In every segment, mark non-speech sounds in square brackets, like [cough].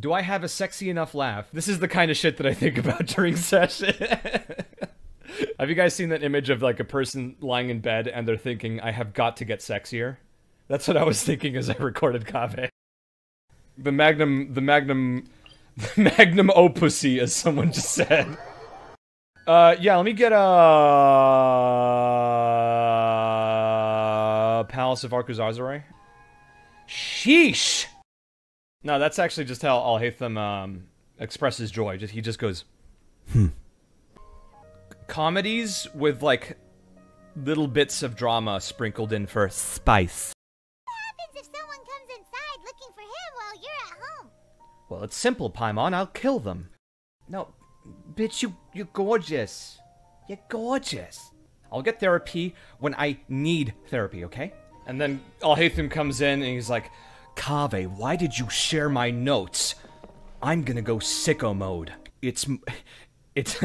Do I have a sexy enough laugh? This is the kind of shit that I think about [laughs] during session. [laughs] have you guys seen that image of like a person lying in bed and they're thinking, I have got to get sexier? That's what I was thinking as I recorded Kaveh. The magnum, the magnum, [laughs] the magnum opussy, as someone just said. Uh, yeah, let me get a Palace of Alcazarzaray. Sheesh! No, that's actually just how Alhaitham um, expresses joy. Just he just goes, hmm. Comedies with like little bits of drama sprinkled in for spice. What happens if someone comes inside looking for him while you're at home? Well, it's simple, Paimon. I'll kill them. No, bitch, you you're gorgeous. You're gorgeous. I'll get therapy when I need therapy, okay? And then Alhaitham comes in and he's like, Kaveh, why did you share my notes? I'm gonna go sicko mode. It's. It's.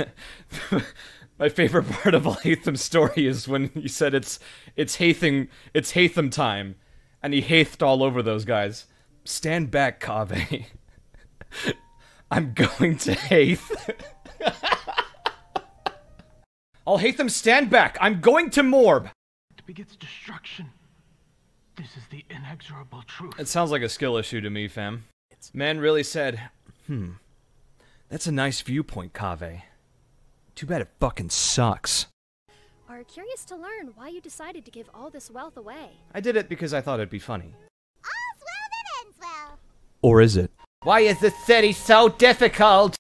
[laughs] my favorite part of Alhaitham's story is when he said it's. It's Hatham. It's Hatham time. And he hathed all over those guys. Stand back, Kaveh. [laughs] I'm going to Hath. [laughs] Alhaitham, stand back! I'm going to Morb! It begets destruction. This is the inexorable truth. It sounds like a skill issue to me, fam. Man really said, hmm, that's a nice viewpoint, Kaveh. Too bad it fucking sucks. Are curious to learn why you decided to give all this wealth away. I did it because I thought it'd be funny. All's well that ends well. Or is it? Why is this city so difficult?